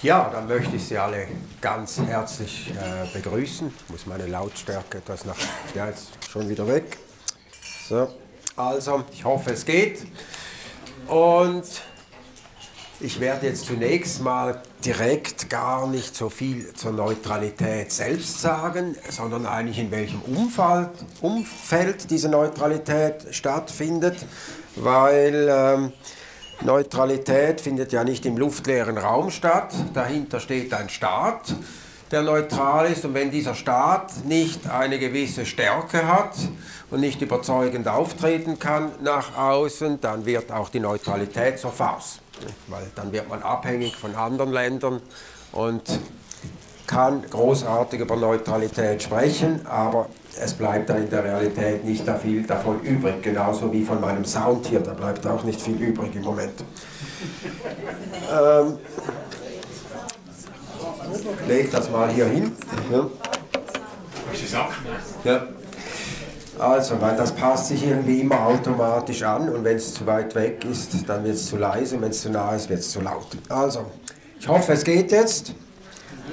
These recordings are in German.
Ja, dann möchte ich Sie alle ganz herzlich äh, begrüßen. Ich muss meine Lautstärke etwas nach. Ja, jetzt schon wieder weg. So, also, ich hoffe, es geht. Und ich werde jetzt zunächst mal direkt gar nicht so viel zur Neutralität selbst sagen, sondern eigentlich in welchem Umfeld, Umfeld diese Neutralität stattfindet, weil. Ähm, Neutralität findet ja nicht im luftleeren Raum statt. Dahinter steht ein Staat, der neutral ist. Und wenn dieser Staat nicht eine gewisse Stärke hat und nicht überzeugend auftreten kann nach außen, dann wird auch die Neutralität zur Farce. Weil dann wird man abhängig von anderen Ländern und kann großartig über Neutralität sprechen, aber es bleibt da in der Realität nicht da viel davon übrig, genauso wie von meinem Sound hier, da bleibt auch nicht viel übrig im Moment. ähm, leg das mal hier hin. Ja. Also, weil das passt sich irgendwie immer automatisch an und wenn es zu weit weg ist, dann wird es zu leise, wenn es zu nah ist, wird es zu laut. Also, ich hoffe, es geht jetzt.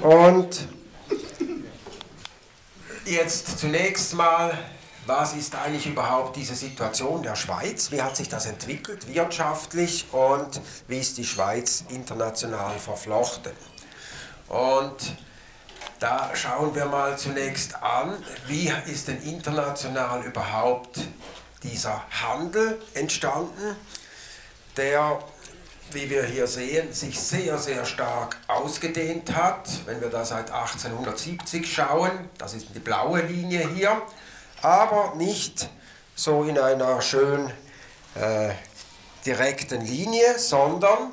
Und jetzt zunächst mal, was ist eigentlich überhaupt diese Situation der Schweiz? Wie hat sich das entwickelt wirtschaftlich und wie ist die Schweiz international verflochten? Und da schauen wir mal zunächst an, wie ist denn international überhaupt dieser Handel entstanden, der wie wir hier sehen, sich sehr, sehr stark ausgedehnt hat. Wenn wir da seit 1870 schauen, das ist die blaue Linie hier, aber nicht so in einer schön äh, direkten Linie, sondern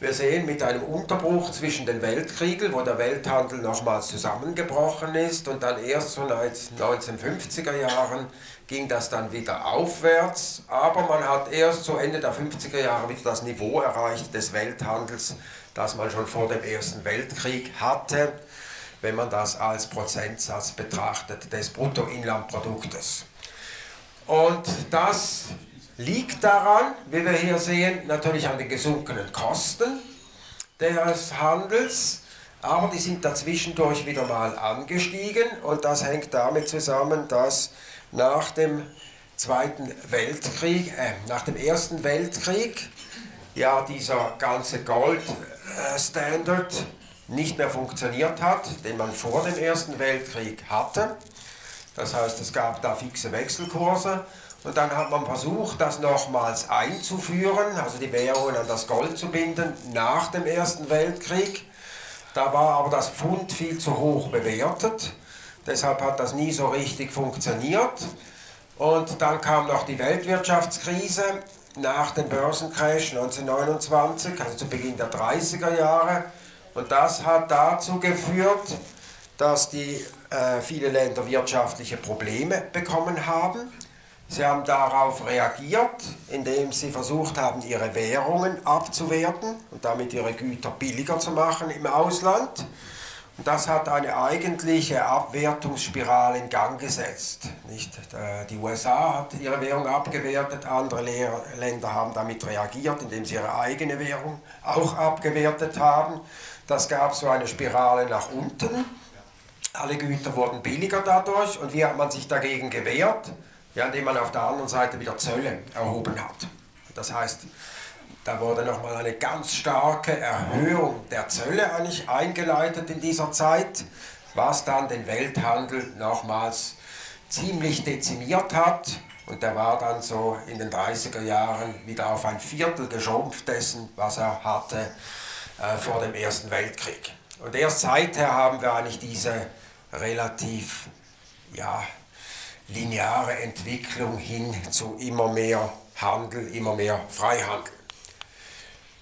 wir sehen mit einem Unterbruch zwischen den Weltkriegen, wo der Welthandel nochmals zusammengebrochen ist und dann erst so seit 1950er Jahren ging das dann wieder aufwärts, aber man hat erst zu Ende der 50er Jahre wieder das Niveau erreicht des Welthandels, das man schon vor dem Ersten Weltkrieg hatte, wenn man das als Prozentsatz betrachtet des Bruttoinlandproduktes. Und das liegt daran, wie wir hier sehen, natürlich an den gesunkenen Kosten des Handels, aber die sind dazwischendurch wieder mal angestiegen und das hängt damit zusammen, dass nach dem Zweiten Weltkrieg, äh, nach dem Ersten Weltkrieg, ja dieser ganze Gold-Standard nicht mehr funktioniert hat, den man vor dem Ersten Weltkrieg hatte. Das heißt, es gab da fixe Wechselkurse und dann hat man versucht, das nochmals einzuführen, also die Währungen an das Gold zu binden nach dem Ersten Weltkrieg. Da war aber das Pfund viel zu hoch bewertet Deshalb hat das nie so richtig funktioniert. Und dann kam noch die Weltwirtschaftskrise nach dem Börsencrash 1929, also zu Beginn der 30er Jahre. Und das hat dazu geführt, dass die, äh, viele Länder wirtschaftliche Probleme bekommen haben. Sie haben darauf reagiert, indem sie versucht haben, ihre Währungen abzuwerten und damit ihre Güter billiger zu machen im Ausland. Und das hat eine eigentliche Abwertungsspirale in Gang gesetzt. Nicht? Äh, die USA hat ihre Währung abgewertet, andere Länder haben damit reagiert, indem sie ihre eigene Währung auch abgewertet haben. Das gab so eine Spirale nach unten. Alle Güter wurden billiger dadurch. Und wie hat man sich dagegen gewehrt? Ja, indem man auf der anderen Seite wieder Zölle erhoben hat. Das heißt, da wurde nochmal eine ganz starke Erhöhung der Zölle eigentlich eingeleitet in dieser Zeit, was dann den Welthandel nochmals ziemlich dezimiert hat. Und der war dann so in den 30er Jahren wieder auf ein Viertel geschrumpft dessen, was er hatte äh, vor dem Ersten Weltkrieg. Und erst seither haben wir eigentlich diese relativ ja, lineare Entwicklung hin zu immer mehr Handel, immer mehr Freihandel.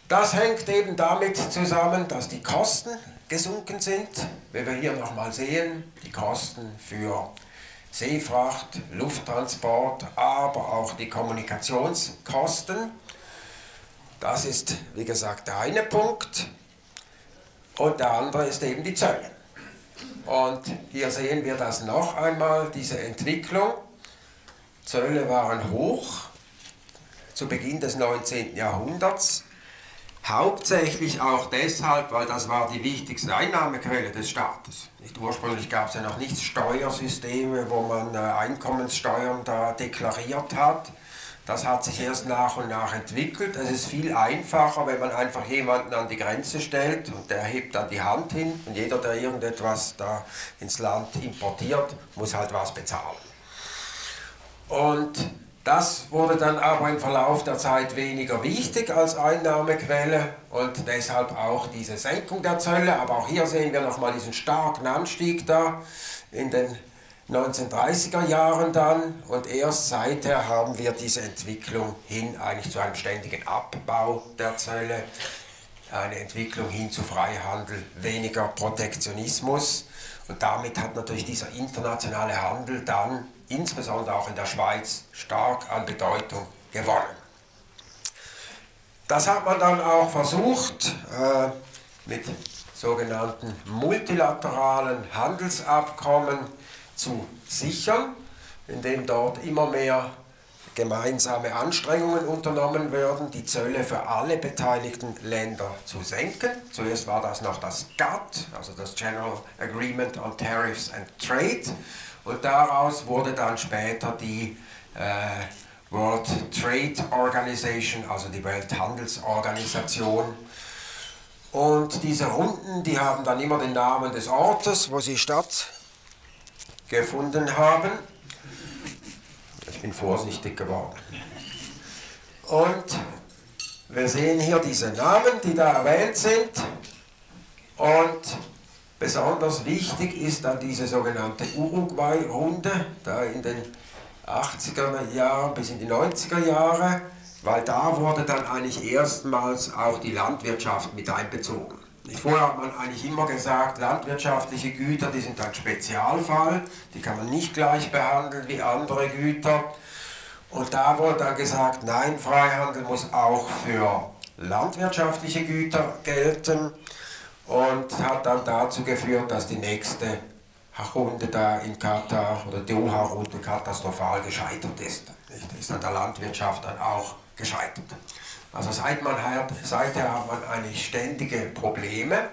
Das hängt eben damit zusammen, dass die Kosten gesunken sind. Wenn wir hier nochmal sehen, die Kosten für Seefracht, Lufttransport, aber auch die Kommunikationskosten. Das ist, wie gesagt, der eine Punkt. Und der andere ist eben die Zölle. Und hier sehen wir das noch einmal, diese Entwicklung. Zölle waren hoch zu Beginn des 19. Jahrhunderts Hauptsächlich auch deshalb, weil das war die wichtigste Einnahmequelle des Staates. Nicht ursprünglich gab es ja noch nicht Steuersysteme, wo man äh, Einkommenssteuern da deklariert hat. Das hat sich erst nach und nach entwickelt. Es ist viel einfacher, wenn man einfach jemanden an die Grenze stellt und der hebt dann die Hand hin und jeder, der irgendetwas da ins Land importiert, muss halt was bezahlen. Und das wurde dann aber im Verlauf der Zeit weniger wichtig als Einnahmequelle und deshalb auch diese Senkung der Zölle. Aber auch hier sehen wir nochmal diesen starken Anstieg da in den 1930er Jahren dann und erst seither haben wir diese Entwicklung hin eigentlich zu einem ständigen Abbau der Zölle, eine Entwicklung hin zu Freihandel, weniger Protektionismus und damit hat natürlich dieser internationale Handel dann insbesondere auch in der Schweiz stark an Bedeutung gewonnen. Das hat man dann auch versucht äh, mit sogenannten multilateralen Handelsabkommen zu sichern, indem dort immer mehr gemeinsame Anstrengungen unternommen werden, die Zölle für alle beteiligten Länder zu senken. Zuerst war das noch das GATT, also das General Agreement on Tariffs and Trade, und daraus wurde dann später die äh, World Trade Organization, also die Welthandelsorganisation. Und diese Runden, die haben dann immer den Namen des Ortes, wo sie stattgefunden haben. Ich bin vorsichtig geworden. Und wir sehen hier diese Namen, die da erwähnt sind. Und Besonders wichtig ist dann diese sogenannte Uruguay-Runde, da in den 80er Jahren bis in die 90er Jahre, weil da wurde dann eigentlich erstmals auch die Landwirtschaft mit einbezogen. Vorher hat man eigentlich immer gesagt, landwirtschaftliche Güter, die sind ein Spezialfall, die kann man nicht gleich behandeln wie andere Güter. Und da wurde dann gesagt, nein, Freihandel muss auch für landwirtschaftliche Güter gelten und hat dann dazu geführt, dass die nächste Runde da in Katar oder Doha-Runde katastrophal gescheitert ist. Da ist an der Landwirtschaft dann auch gescheitert. Also seit man hat, seither hat man eigentlich ständige Probleme.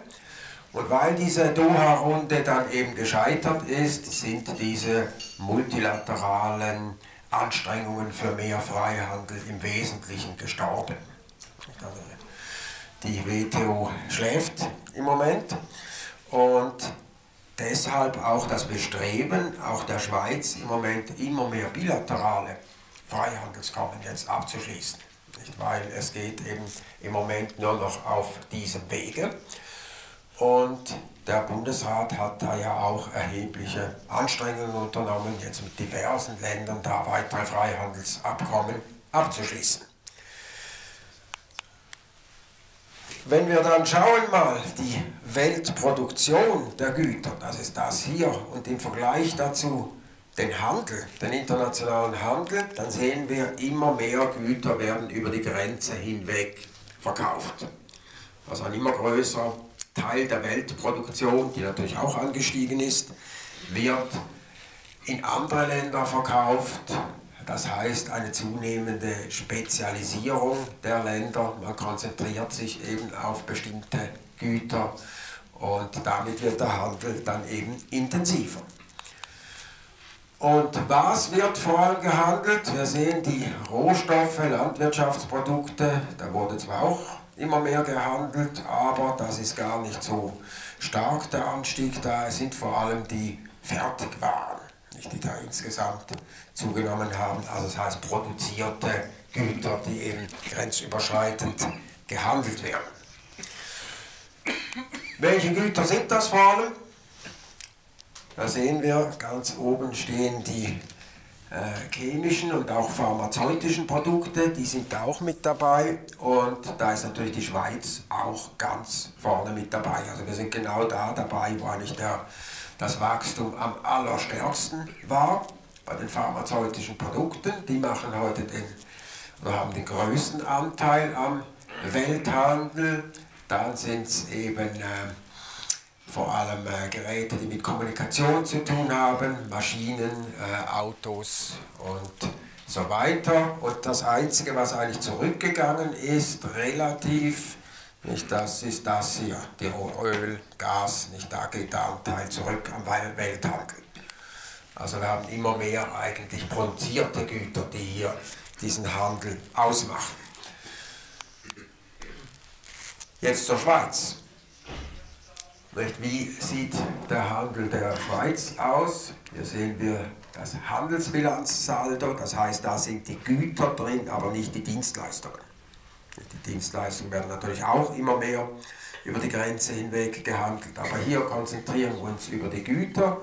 Und weil diese Doha-Runde dann eben gescheitert ist, sind diese multilateralen Anstrengungen für mehr Freihandel im Wesentlichen gestorben. Also die WTO schläft im Moment und deshalb auch das Bestreben, auch der Schweiz im Moment immer mehr bilaterale Freihandelskommen jetzt abzuschließen. Nicht? Weil es geht eben im Moment nur noch auf diesem Wege. Und der Bundesrat hat da ja auch erhebliche Anstrengungen unternommen, jetzt mit diversen Ländern da weitere Freihandelsabkommen abzuschließen. Wenn wir dann schauen mal die Weltproduktion der Güter, das ist das hier, und im Vergleich dazu den Handel, den internationalen Handel, dann sehen wir, immer mehr Güter werden über die Grenze hinweg verkauft. Also ein immer größerer Teil der Weltproduktion, die natürlich auch angestiegen ist, wird in andere Länder verkauft, das heißt eine zunehmende Spezialisierung der Länder. Man konzentriert sich eben auf bestimmte Güter und damit wird der Handel dann eben intensiver. Und was wird vor allem gehandelt? Wir sehen die Rohstoffe, Landwirtschaftsprodukte, da wurde zwar auch immer mehr gehandelt, aber das ist gar nicht so stark der Anstieg da. Es sind vor allem die Fertigwaren die da insgesamt zugenommen haben. Also das heißt produzierte Güter, die eben grenzüberschreitend gehandelt werden. Welche Güter sind das vor allem? Da sehen wir, ganz oben stehen die äh, chemischen und auch pharmazeutischen Produkte, die sind auch mit dabei und da ist natürlich die Schweiz auch ganz vorne mit dabei. Also wir sind genau da dabei, wo eigentlich der das Wachstum am allerstärksten war bei den pharmazeutischen Produkten. Die machen heute den, oder haben den größten Anteil am Welthandel. Dann sind es eben äh, vor allem äh, Geräte, die mit Kommunikation zu tun haben, Maschinen, äh, Autos und so weiter. Und das Einzige, was eigentlich zurückgegangen ist, relativ Nicht, das ist das hier, die Öl, Gas, nicht, da geht der Anteil zurück am Welthandel. Also wir haben immer mehr eigentlich produzierte Güter, die hier diesen Handel ausmachen. Jetzt zur Schweiz. Wie sieht der Handel der Schweiz aus? Hier sehen wir das Handelsbilanzsaldo, das heißt, da sind die Güter drin, aber nicht die Dienstleistungen. Die Dienstleistungen werden natürlich auch immer mehr über die Grenze hinweg gehandelt, aber hier konzentrieren wir uns über die Güter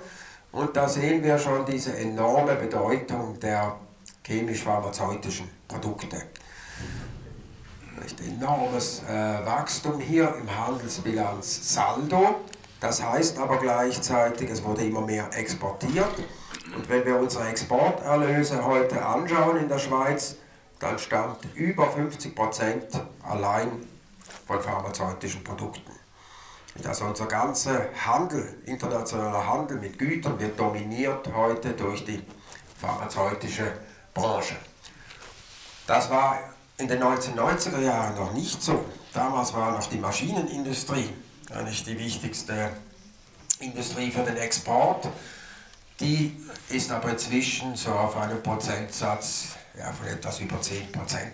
und da sehen wir schon diese enorme Bedeutung der chemisch-pharmazeutischen Produkte. Ein enormes äh, Wachstum hier im Handelsbilanz Saldo. Das heißt aber gleichzeitig, es wurde immer mehr exportiert. Und wenn wir unsere Exporterlöse heute anschauen in der Schweiz, dann stammt über 50 Prozent allein von pharmazeutischen Produkten. Also unser ganzer Handel, internationaler Handel mit Gütern wird dominiert heute durch die pharmazeutische Branche. Das war in den 1990er Jahren noch nicht so. Damals war noch die Maschinenindustrie eigentlich die wichtigste Industrie für den Export. Die ist aber inzwischen so auf einem Prozentsatz ja, von etwas über 10 Prozent.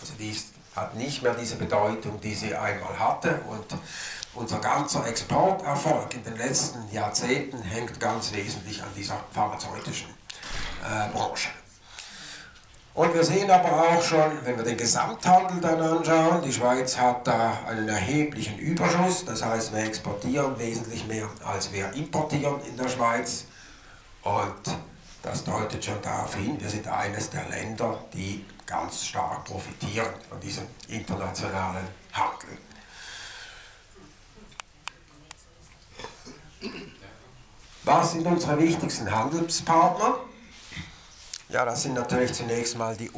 Also die ist, hat nicht mehr diese Bedeutung, die sie einmal hatte. Und unser ganzer Exporterfolg in den letzten Jahrzehnten hängt ganz wesentlich an dieser pharmazeutischen äh, Branche. Und wir sehen aber auch schon, wenn wir den Gesamthandel dann anschauen, die Schweiz hat da einen erheblichen Überschuss, das heißt wir exportieren wesentlich mehr als wir importieren in der Schweiz. Und das deutet schon darauf hin, wir sind eines der Länder, die ganz stark profitieren von diesem internationalen Handel. Was sind unsere wichtigsten Handelspartner? Ja, das sind natürlich zunächst mal die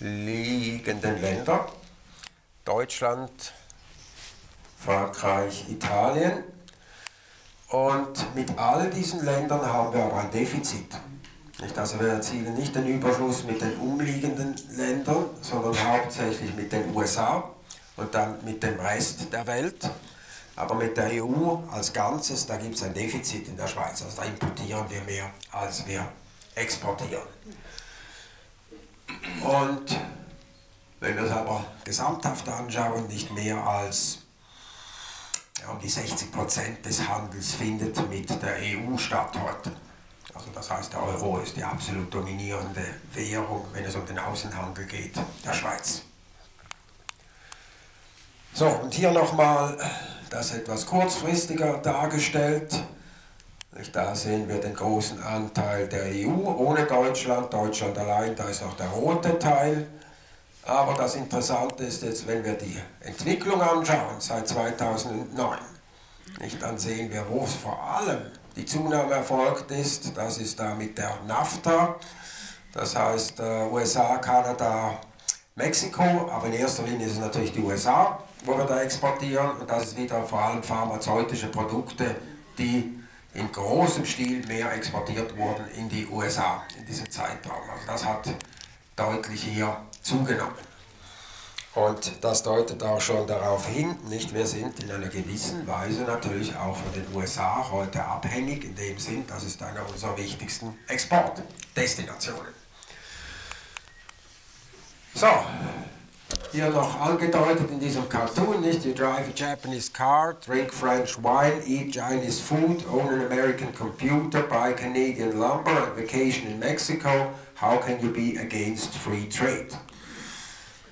umliegenden Länder. Deutschland, Frankreich, Italien. Und mit all diesen Ländern haben wir aber ein Defizit. Also wir erzielen nicht den Überschuss mit den umliegenden Ländern, sondern hauptsächlich mit den USA und dann mit dem Rest der Welt. Aber mit der EU als Ganzes, da gibt es ein Defizit in der Schweiz. Also da importieren wir mehr, als wir exportieren. Und wenn wir es aber gesamthaft anschauen, nicht mehr als um die 60 Prozent des Handels findet mit der EU statt heute. Also das heißt, der Euro ist die absolut dominierende Währung, wenn es um den Außenhandel geht, der Schweiz. So, und hier nochmal das etwas kurzfristiger dargestellt. Da sehen wir den großen Anteil der EU ohne Deutschland. Deutschland allein, da ist noch der rote Teil. Aber das Interessante ist jetzt, wenn wir die Entwicklung anschauen seit 2009, nicht, dann sehen wir, wo es vor allem die Zunahme erfolgt ist. Das ist da mit der NAFTA, das heißt äh, USA, Kanada, Mexiko, aber in erster Linie ist es natürlich die USA, wo wir da exportieren und das ist wieder vor allem pharmazeutische Produkte, die in großem Stil mehr exportiert wurden in die USA in diesem Zeitraum. Also das hat deutlich hier zugenommen. Und das deutet auch schon darauf hin, nicht, wir sind in einer gewissen Weise natürlich auch von den USA heute abhängig, in dem Sinn, das ist eine unserer wichtigsten Exportdestinationen. So, hier noch angedeutet in diesem Cartoon, nicht? You drive a Japanese car, drink French wine, eat Chinese food, own an American computer, buy Canadian lumber and vacation in Mexico. How can you be against free trade?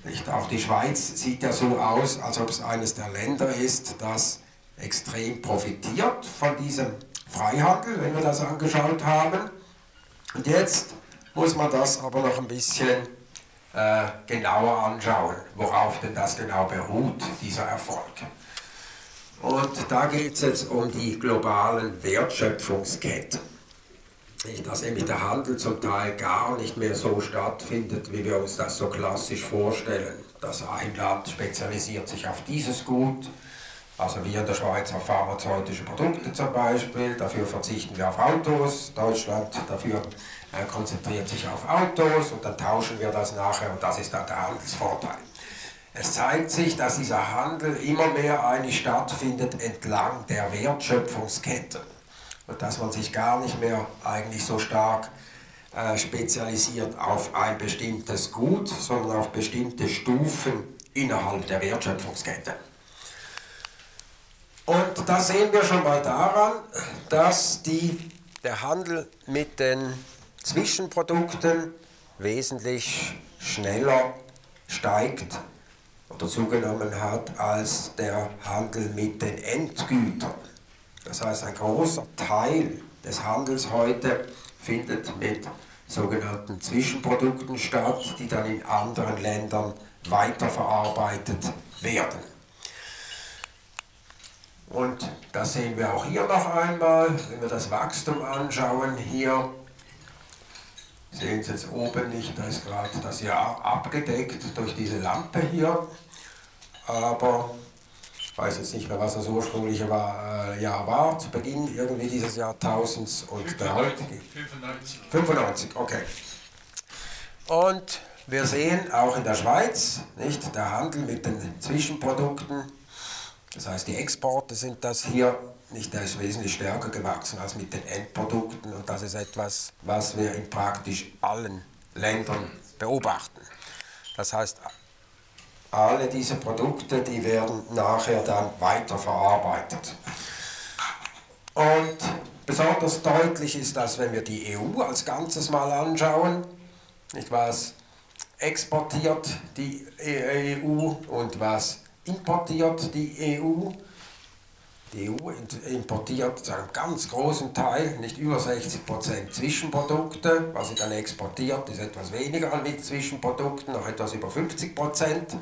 Nicht? Auch die Schweiz sieht ja so aus, als ob es eines der Länder ist, das extrem profitiert von diesem Freihandel, wenn wir das angeschaut haben. Und jetzt muss man das aber noch ein bisschen äh, genauer anschauen, worauf denn das genau beruht, dieser Erfolg. Und da geht es jetzt um die globalen Wertschöpfungsketten. Dass eben der Handel zum Teil gar nicht mehr so stattfindet, wie wir uns das so klassisch vorstellen. Das ein Land spezialisiert sich auf dieses Gut, also wir in der Schweiz auf pharmazeutische Produkte zum Beispiel, dafür verzichten wir auf Autos, Deutschland dafür er konzentriert sich auf Autos und dann tauschen wir das nachher und das ist dann der Handelsvorteil. Es zeigt sich, dass dieser Handel immer mehr eigentlich stattfindet entlang der Wertschöpfungskette dass man sich gar nicht mehr eigentlich so stark äh, spezialisiert auf ein bestimmtes Gut, sondern auf bestimmte Stufen innerhalb der Wertschöpfungskette. Und das sehen wir schon mal daran, dass die, der Handel mit den Zwischenprodukten wesentlich schneller steigt oder zugenommen hat als der Handel mit den Endgütern. Das heißt, ein großer Teil des Handels heute findet mit sogenannten Zwischenprodukten statt, die dann in anderen Ländern weiterverarbeitet werden. Und das sehen wir auch hier noch einmal, wenn wir das Wachstum anschauen. Hier sehen Sie jetzt oben nicht, da ist gerade das Jahr abgedeckt durch diese Lampe hier. Aber weiß jetzt nicht mehr, was das ursprüngliche war, äh, Jahr war, zu Beginn irgendwie dieses Jahrtausends und 95, der heutige. 95. 95, okay. Und wir sehen auch in der Schweiz, nicht, der Handel mit den Zwischenprodukten das heißt, die Exporte sind das hier nicht, der ist wesentlich stärker gewachsen als mit den Endprodukten und das ist etwas, was wir in praktisch allen Ländern beobachten. Das heißt, alle diese Produkte, die werden nachher dann weiterverarbeitet. Und besonders deutlich ist das, wenn wir die EU als Ganzes mal anschauen. Nicht was exportiert die EU und was importiert die EU. Die EU importiert zu einem ganz großen Teil, nicht über 60 Prozent Zwischenprodukte. Was sie dann exportiert, ist etwas weniger an Zwischenprodukten, noch etwas über 50 Prozent,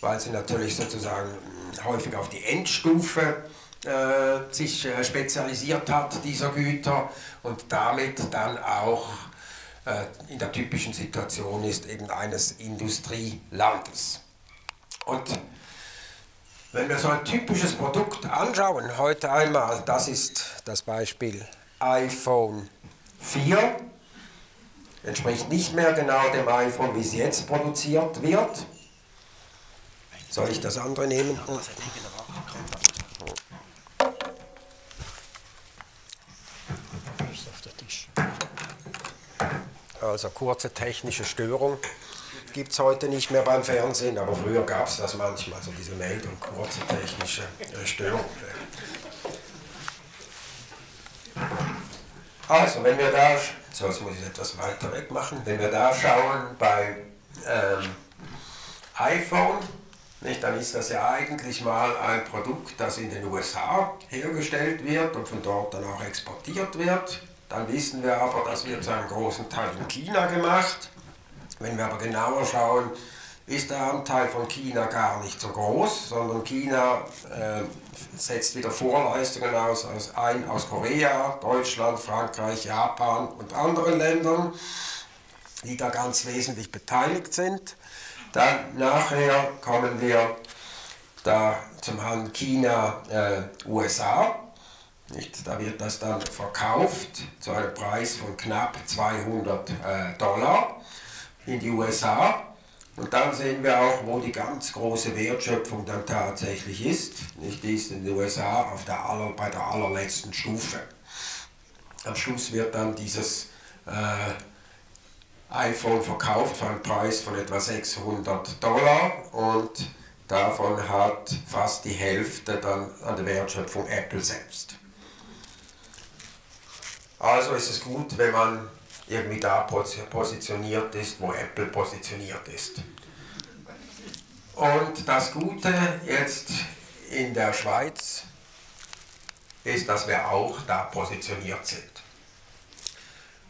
weil sie natürlich sozusagen häufig auf die Endstufe äh, sich äh, spezialisiert hat, dieser Güter, und damit dann auch äh, in der typischen Situation ist eben eines Industrielandes. Und wenn wir so ein typisches Produkt anschauen, heute einmal, das ist das Beispiel iPhone 4, entspricht nicht mehr genau dem iPhone, wie es jetzt produziert wird. Soll ich das andere nehmen? Also kurze technische Störung gibt es heute nicht mehr beim Fernsehen, aber früher gab es das manchmal, so diese Meldung, kurze technische äh, Störung. Also, wenn wir da, so jetzt muss ich etwas weiter weg machen, wenn wir da schauen bei ähm, iPhone, nicht, dann ist das ja eigentlich mal ein Produkt, das in den USA hergestellt wird und von dort dann auch exportiert wird. Dann wissen wir aber, das wird zu einem großen Teil in China gemacht wenn wir aber genauer schauen, ist der Anteil von China gar nicht so groß, sondern China äh, setzt wieder Vorleistungen aus, aus, ein aus Korea, Deutschland, Frankreich, Japan und anderen Ländern, die da ganz wesentlich beteiligt sind. Dann nachher kommen wir da zum Handel China-USA. Äh, da wird das dann verkauft zu einem Preis von knapp 200 äh, Dollar in die USA. Und dann sehen wir auch, wo die ganz große Wertschöpfung dann tatsächlich ist. Nicht die ist in den USA auf der aller, bei der allerletzten Stufe. Am Schluss wird dann dieses äh, iPhone verkauft für einen Preis von etwa 600 Dollar und davon hat fast die Hälfte dann an der Wertschöpfung Apple selbst. Also ist es gut, wenn man irgendwie da positioniert ist, wo Apple positioniert ist. Und das Gute jetzt in der Schweiz ist, dass wir auch da positioniert sind.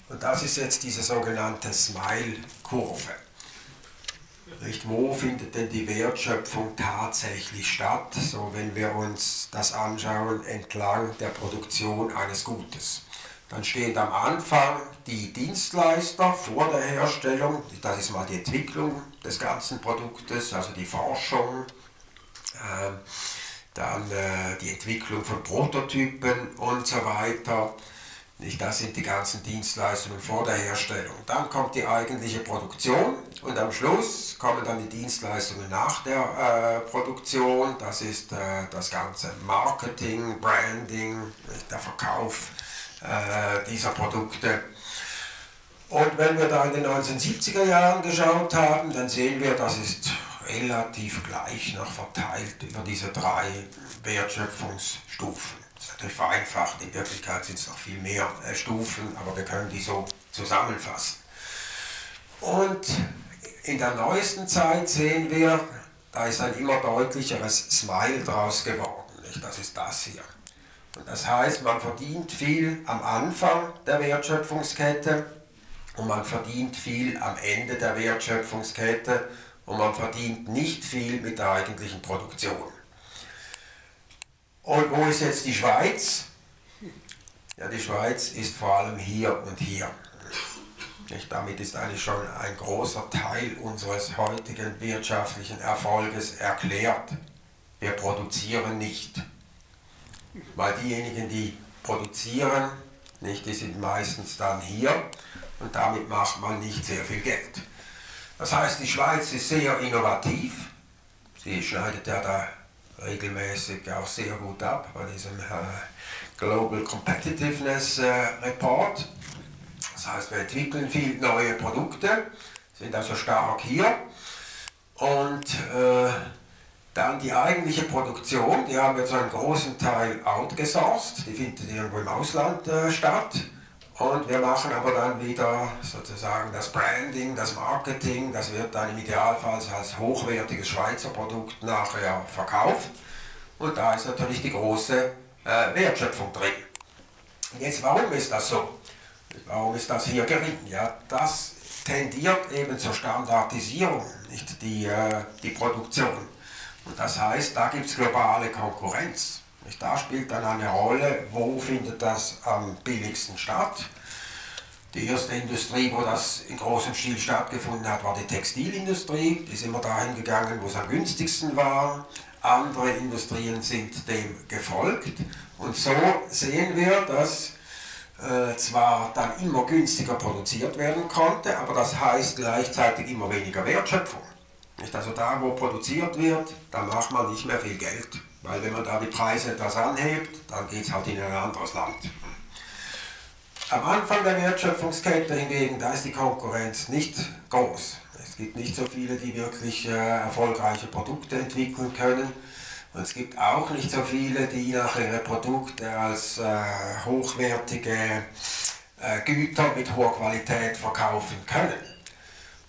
Und das ist jetzt diese sogenannte Smile-Kurve. Wo findet denn die Wertschöpfung tatsächlich statt, so wenn wir uns das anschauen entlang der Produktion eines Gutes? Dann stehen am Anfang die Dienstleister vor der Herstellung, das ist mal die Entwicklung des ganzen Produktes, also die Forschung, äh, dann äh, die Entwicklung von Prototypen und so weiter. Das sind die ganzen Dienstleistungen vor der Herstellung. Dann kommt die eigentliche Produktion und am Schluss kommen dann die Dienstleistungen nach der äh, Produktion. Das ist äh, das ganze Marketing, Branding, der Verkauf dieser Produkte. Und wenn wir da in den 1970er Jahren geschaut haben, dann sehen wir, das ist relativ gleich noch verteilt über diese drei Wertschöpfungsstufen natürlich vereinfacht. In Wirklichkeit sind es noch viel mehr äh, Stufen, aber wir können die so zusammenfassen. Und in der neuesten Zeit sehen wir, da ist ein immer deutlicheres Smile draus geworden. Das ist das hier. Das heißt, man verdient viel am Anfang der Wertschöpfungskette und man verdient viel am Ende der Wertschöpfungskette und man verdient nicht viel mit der eigentlichen Produktion. Und wo ist jetzt die Schweiz? Ja, die Schweiz ist vor allem hier und hier. Nicht? Damit ist eigentlich schon ein großer Teil unseres heutigen wirtschaftlichen Erfolges erklärt. Wir produzieren nicht. Weil diejenigen, die produzieren, nicht, die sind meistens dann hier und damit macht man nicht sehr viel Geld. Das heißt, die Schweiz ist sehr innovativ. Sie schneidet ja da regelmäßig auch sehr gut ab bei diesem äh, Global Competitiveness äh, Report. Das heißt, wir entwickeln viele neue Produkte, sind also stark hier und äh, dann die eigentliche Produktion, die haben wir zu einem großen Teil outgesourced, die findet irgendwo im Ausland äh, statt. Und wir machen aber dann wieder sozusagen das Branding, das Marketing, das wird dann im Idealfall als hochwertiges Schweizer Produkt nachher verkauft. Und da ist natürlich die große äh, Wertschöpfung drin. Jetzt, warum ist das so? Warum ist das hier gering? Ja, das tendiert eben zur Standardisierung, nicht die, äh, die Produktion. Das heißt, da gibt es globale Konkurrenz. Da spielt dann eine Rolle, wo findet das am billigsten statt. Die erste Industrie, wo das in großem Stil stattgefunden hat, war die Textilindustrie. Die ist immer dahin gegangen, wo es am günstigsten war. Andere Industrien sind dem gefolgt. Und so sehen wir, dass äh, zwar dann immer günstiger produziert werden konnte, aber das heißt gleichzeitig immer weniger Wertschöpfung. Also da, wo produziert wird, da macht man nicht mehr viel Geld. Weil wenn man da die Preise etwas anhebt, dann geht es halt in ein anderes Land. Am Anfang der Wertschöpfungskette hingegen, da ist die Konkurrenz nicht groß. Es gibt nicht so viele, die wirklich äh, erfolgreiche Produkte entwickeln können. Und es gibt auch nicht so viele, die nachher ihre Produkte als äh, hochwertige äh, Güter mit hoher Qualität verkaufen können.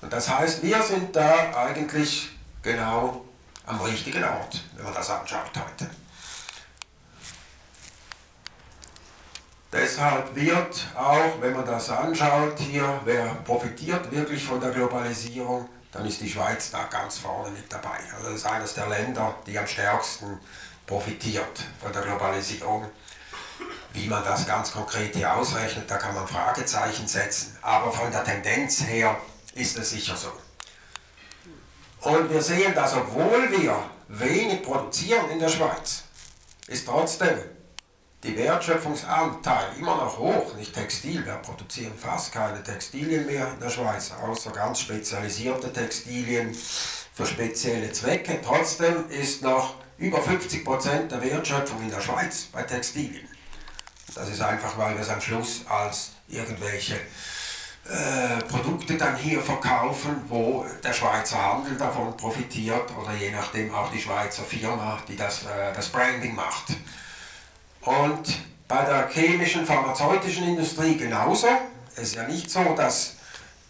Und das heißt, wir sind da eigentlich genau am richtigen Ort, wenn man das anschaut heute. Deshalb wird auch, wenn man das anschaut hier, wer profitiert wirklich von der Globalisierung, dann ist die Schweiz da ganz vorne mit dabei. Also das ist eines der Länder, die am stärksten profitiert von der Globalisierung. Wie man das ganz konkret hier ausrechnet, da kann man Fragezeichen setzen. Aber von der Tendenz her ist es sicher so. Und wir sehen, dass obwohl wir wenig produzieren in der Schweiz, ist trotzdem die Wertschöpfungsanteil immer noch hoch, nicht Textil. Wir produzieren fast keine Textilien mehr in der Schweiz, außer ganz spezialisierte Textilien für spezielle Zwecke. Trotzdem ist noch über 50% der Wertschöpfung in der Schweiz bei Textilien. Das ist einfach, weil wir es am Schluss als irgendwelche äh, Produkte dann hier verkaufen, wo der Schweizer Handel davon profitiert oder je nachdem auch die Schweizer Firma, die das, äh, das Branding macht. Und bei der chemischen, pharmazeutischen Industrie genauso. Es ist ja nicht so, dass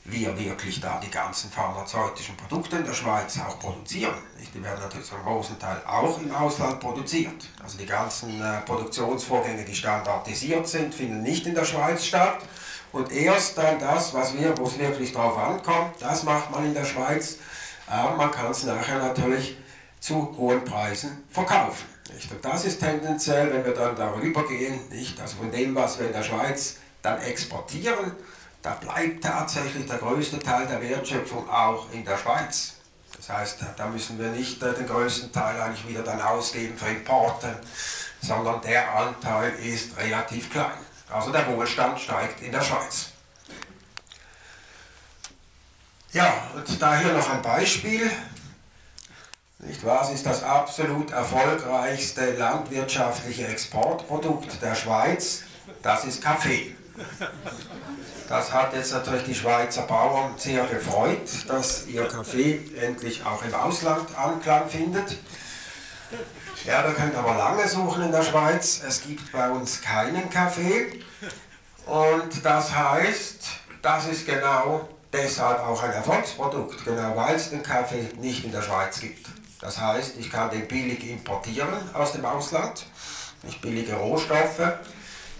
wir wirklich da die ganzen pharmazeutischen Produkte in der Schweiz auch produzieren. Die werden natürlich zum großen Teil auch im Ausland produziert. Also die ganzen äh, Produktionsvorgänge, die standardisiert sind, finden nicht in der Schweiz statt. Und erst dann das, was wir, wo es wirklich drauf ankommt, das macht man in der Schweiz. Aber man kann es nachher natürlich zu hohen Preisen verkaufen. Nicht? Und das ist tendenziell, wenn wir dann darüber gehen, nicht? also von dem, was wir in der Schweiz dann exportieren, da bleibt tatsächlich der größte Teil der Wertschöpfung auch in der Schweiz. Das heißt, da müssen wir nicht äh, den größten Teil eigentlich wieder dann ausgeben für Importe, sondern der Anteil ist relativ klein. Also der Wohlstand steigt in der Schweiz. Ja, und da hier noch ein Beispiel. Nicht wahr? Es ist das absolut erfolgreichste landwirtschaftliche Exportprodukt der Schweiz. Das ist Kaffee. Das hat jetzt natürlich die Schweizer Bauern sehr gefreut, dass ihr Kaffee endlich auch im Ausland Anklang findet. Ja, wir können aber lange suchen in der Schweiz. Es gibt bei uns keinen Kaffee. Und das heißt, das ist genau deshalb auch ein Erfolgsprodukt, genau weil es den Kaffee nicht in der Schweiz gibt. Das heißt, ich kann den billig importieren aus dem Ausland, nicht billige Rohstoffe,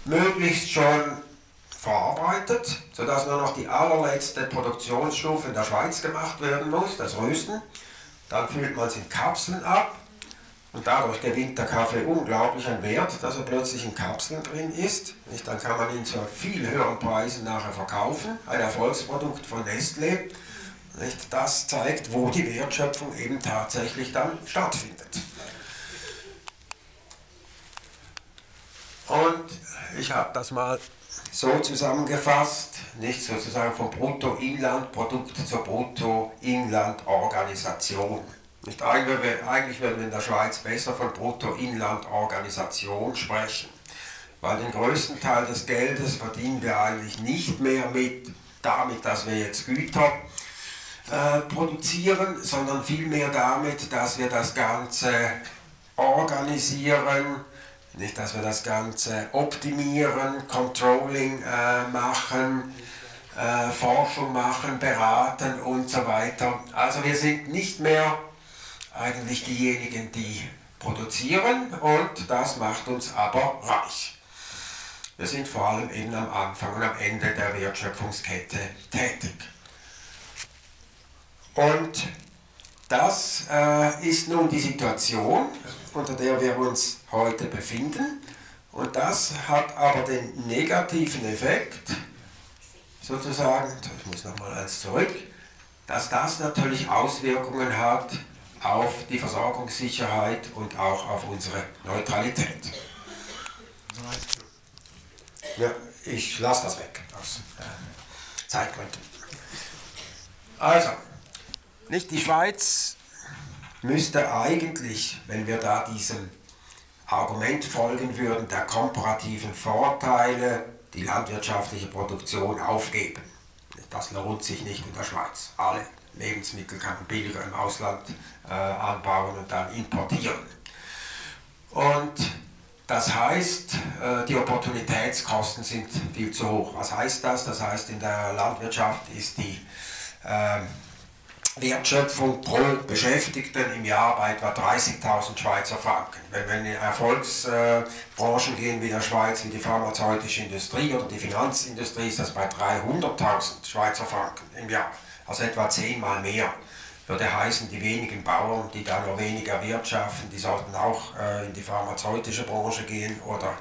möglichst schon verarbeitet, sodass nur noch die allerletzte Produktionsstufe in der Schweiz gemacht werden muss, das Rösten. Dann füllt man es in Kapseln ab und dadurch gewinnt der Kaffee unglaublich an Wert, dass er plötzlich in Kapseln drin ist. Nicht? Dann kann man ihn zu viel höheren Preisen nachher verkaufen. Ein Erfolgsprodukt von Nestlé. Nicht? Das zeigt, wo die Wertschöpfung eben tatsächlich dann stattfindet. Und ich habe das mal so zusammengefasst, nicht sozusagen vom Bruttoinlandprodukt zur Bruttoinlandorganisation. Nicht eigentlich würden wir in der Schweiz besser von Bruttoinlandorganisation sprechen, weil den größten Teil des Geldes verdienen wir eigentlich nicht mehr mit damit, dass wir jetzt Güter äh, produzieren, sondern vielmehr damit, dass wir das Ganze organisieren, nicht, dass wir das Ganze optimieren, Controlling äh, machen, äh, Forschung machen, beraten und so weiter. Also wir sind nicht mehr eigentlich diejenigen, die produzieren und das macht uns aber reich. Wir sind vor allem eben am Anfang und am Ende der Wertschöpfungskette tätig. Und das äh, ist nun die Situation, unter der wir uns heute befinden. Und das hat aber den negativen Effekt, sozusagen, ich muss nochmal eins zurück, dass das natürlich Auswirkungen hat auf die Versorgungssicherheit und auch auf unsere Neutralität. Ja, ich lasse das weg aus äh, Zeitgründen. Also, nicht die Schweiz müsste eigentlich, wenn wir da diesem Argument folgen würden, der komparativen Vorteile, die landwirtschaftliche Produktion aufgeben. Das lohnt sich nicht in der Schweiz. Alle Lebensmittel kann man billiger im Ausland äh, anbauen und dann importieren. Und das heißt, äh, die Opportunitätskosten sind viel zu hoch. Was heißt das? Das heißt, in der Landwirtschaft ist die äh, Wertschöpfung pro Beschäftigten im Jahr bei etwa 30.000 Schweizer Franken. Wenn wir in Erfolgsbranchen gehen wie der Schweiz, wie die pharmazeutische Industrie oder die Finanzindustrie, ist das bei 300.000 Schweizer Franken im Jahr also etwa zehnmal mehr. Würde heißen, die wenigen Bauern, die da nur weniger wirtschaften, die sollten auch äh, in die pharmazeutische Branche gehen oder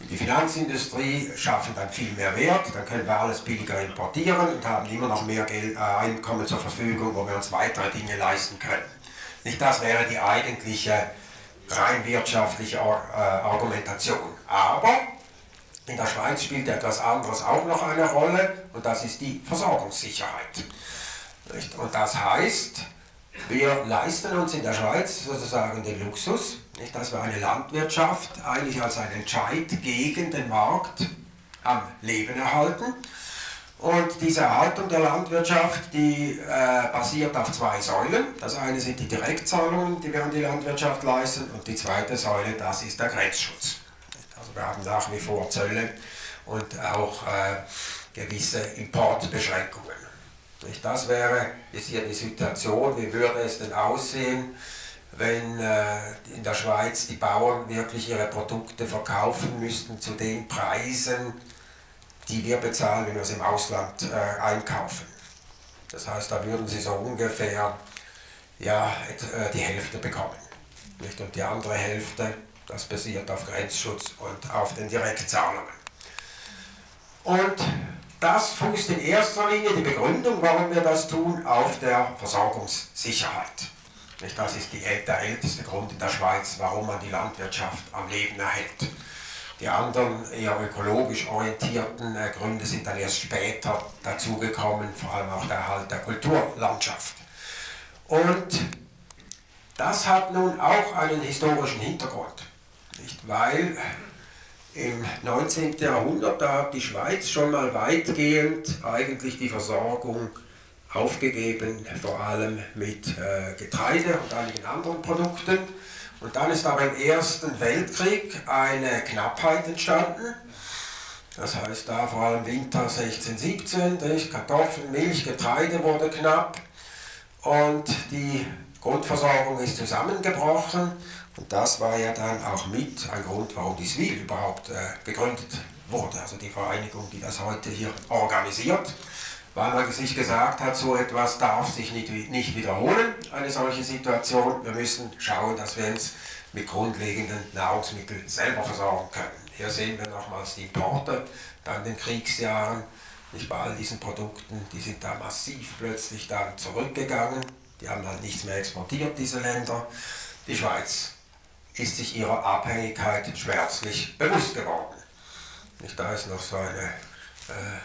in die Finanzindustrie, schaffen dann viel mehr Wert, dann können wir alles billiger importieren und haben immer noch mehr Geld, äh, Einkommen zur Verfügung, wo wir uns weitere Dinge leisten können. Nicht das wäre die eigentliche rein wirtschaftliche äh, Argumentation. Aber in der Schweiz spielt etwas anderes auch noch eine Rolle und das ist die Versorgungssicherheit. Und das heißt, wir leisten uns in der Schweiz sozusagen den Luxus, dass wir eine Landwirtschaft eigentlich als einen Entscheid gegen den Markt am Leben erhalten. Und diese Erhaltung der Landwirtschaft, die äh, basiert auf zwei Säulen. Das eine sind die Direktzahlungen, die wir an die Landwirtschaft leisten, und die zweite Säule, das ist der Grenzschutz. Also wir haben nach wie vor Zölle und auch äh, gewisse Importbeschränkungen. Das wäre jetzt hier die Situation, wie würde es denn aussehen, wenn äh, in der Schweiz die Bauern wirklich ihre Produkte verkaufen müssten zu den Preisen, die wir bezahlen, wenn wir sie im Ausland äh, einkaufen. Das heißt, da würden sie so ungefähr ja, äh, die Hälfte bekommen. Nicht? Und die andere Hälfte, das basiert auf Grenzschutz und auf den Direktzahlungen. Und das fußt in erster Linie die Begründung, warum wir das tun, auf der Versorgungssicherheit. Das ist die, der älteste Grund in der Schweiz, warum man die Landwirtschaft am Leben erhält. Die anderen eher ökologisch orientierten äh, Gründe sind dann erst später dazugekommen, vor allem auch der Erhalt der Kulturlandschaft. Und das hat nun auch einen historischen Hintergrund, nicht? weil im 19. Jahrhundert da hat die Schweiz schon mal weitgehend eigentlich die Versorgung aufgegeben, vor allem mit äh, Getreide und einigen anderen Produkten. Und dann ist aber im Ersten Weltkrieg eine Knappheit entstanden. Das heißt, da vor allem Winter 16, 17, Kartoffeln, Milch, Getreide wurde knapp und die Grundversorgung ist zusammengebrochen. Und das war ja dann auch mit ein Grund, warum die SWIL überhaupt äh, gegründet wurde, also die Vereinigung, die das heute hier organisiert, weil man sich gesagt hat, so etwas darf sich nicht, nicht wiederholen, eine solche Situation. Wir müssen schauen, dass wir uns mit grundlegenden Nahrungsmitteln selber versorgen können. Hier sehen wir nochmals die Importe, dann den Kriegsjahren, nicht bei all diesen Produkten, die sind da massiv plötzlich dann zurückgegangen. Die haben halt nichts mehr exportiert, diese Länder. Die Schweiz ist sich ihrer Abhängigkeit schmerzlich bewusst geworden. Nicht, da ist noch so eine äh,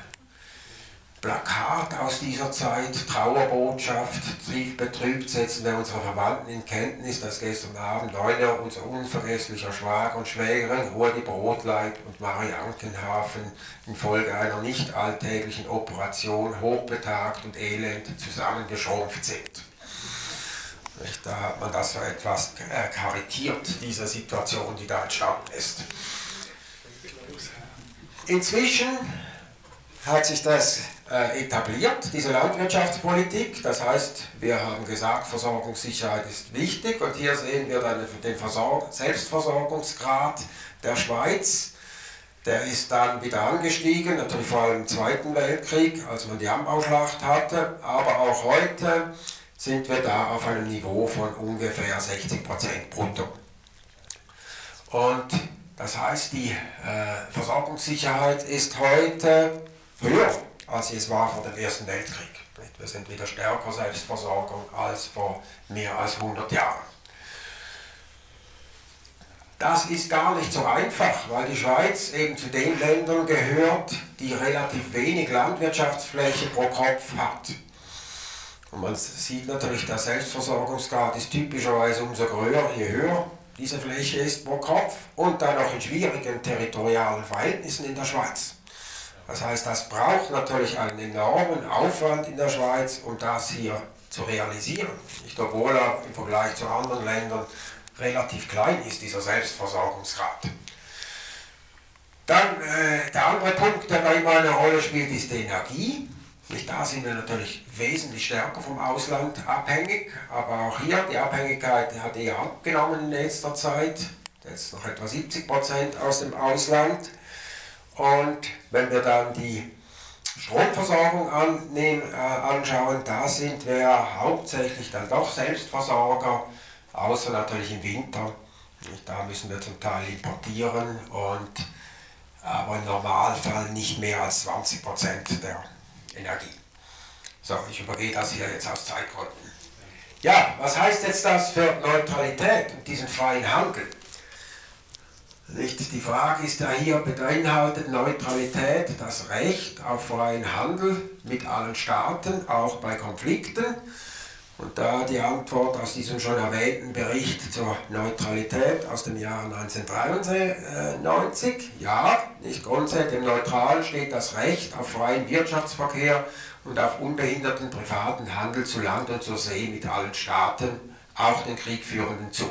Plakat aus dieser Zeit, Trauerbotschaft, tief betrübt setzen wir unsere Verwandten in Kenntnis, dass gestern Abend Neuner, unser unvergesslicher Schwager und Schwägerin, Rudi Brotleib und Marie Ankenhafen infolge einer nicht alltäglichen Operation hochbetagt und elend zusammengeschrumpft sind. Da hat man das so etwas äh, karikiert, diese Situation, die da entstanden ist. Inzwischen hat sich das äh, etabliert, diese Landwirtschaftspolitik. Das heißt, wir haben gesagt, Versorgungssicherheit ist wichtig und hier sehen wir dann den Versorg Selbstversorgungsgrad der Schweiz. Der ist dann wieder angestiegen, natürlich vor allem im Zweiten Weltkrieg, als man die Anbauschlacht hatte, aber auch heute sind wir da auf einem Niveau von ungefähr 60% brutto. Und das heißt, die äh, Versorgungssicherheit ist heute höher, als sie es war vor dem Ersten Weltkrieg. Wir sind wieder stärker Selbstversorgung als vor mehr als 100 Jahren. Das ist gar nicht so einfach, weil die Schweiz eben zu den Ländern gehört, die relativ wenig Landwirtschaftsfläche pro Kopf hat. Und man sieht natürlich, der Selbstversorgungsgrad ist typischerweise umso größer, je höher diese Fläche ist pro Kopf und dann auch in schwierigen territorialen Verhältnissen in der Schweiz. Das heißt, das braucht natürlich einen enormen Aufwand in der Schweiz, um das hier zu realisieren. Nicht obwohl er im Vergleich zu anderen Ländern relativ klein ist, dieser Selbstversorgungsgrad. Dann äh, der andere Punkt, der da immer eine Rolle spielt, ist die Energie. Da sind wir natürlich wesentlich stärker vom Ausland abhängig, aber auch hier die Abhängigkeit hat eher abgenommen in letzter Zeit. Jetzt noch etwa 70 Prozent aus dem Ausland. Und wenn wir dann die Stromversorgung annehmen, äh, anschauen, da sind wir hauptsächlich dann doch Selbstversorger, außer natürlich im Winter. Da müssen wir zum Teil importieren und aber im Normalfall nicht mehr als 20 Prozent der Energie. So, ich übergehe das hier jetzt aus Zeitgründen. Ja, was heißt jetzt das für Neutralität und diesen freien Handel? Nicht? Die Frage ist ja hier, beinhaltet Neutralität das Recht auf freien Handel mit allen Staaten, auch bei Konflikten? Und da die Antwort aus diesem schon erwähnten Bericht zur Neutralität aus dem Jahr 1993, ja, nicht grundsätzlich im Neutral steht das Recht auf freien Wirtschaftsverkehr und auf unbehinderten privaten Handel zu Land und zur See mit allen Staaten, auch den Kriegführenden zu.